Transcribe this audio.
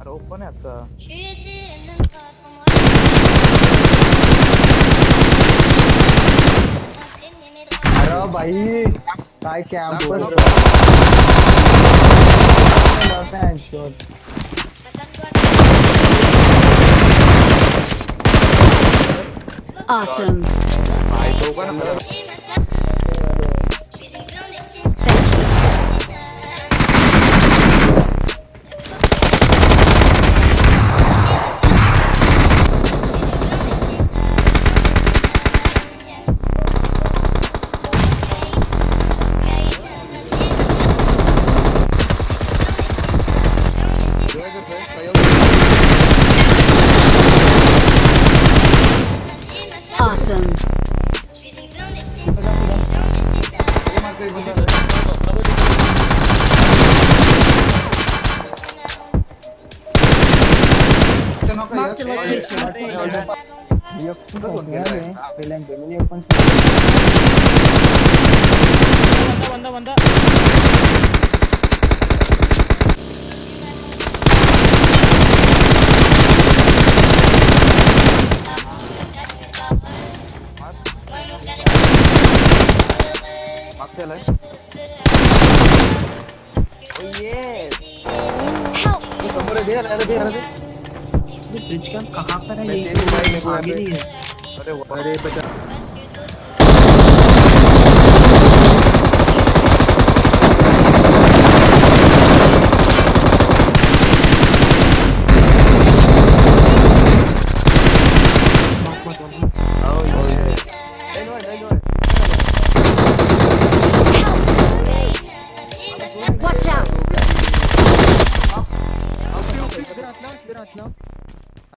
अरे ओपन आहे आता अरे भाई काय कॅम्पर Awesome. भाई Marked a location. बंदा बंदा मागच्या आलाय समोर दे अरे दे अरे ब्रिज कैंप कहाँ पर है ये? आगे नहीं है। अरे अरे बचा Watch out. इधर हाथ लाओ इधर हाथ लाओ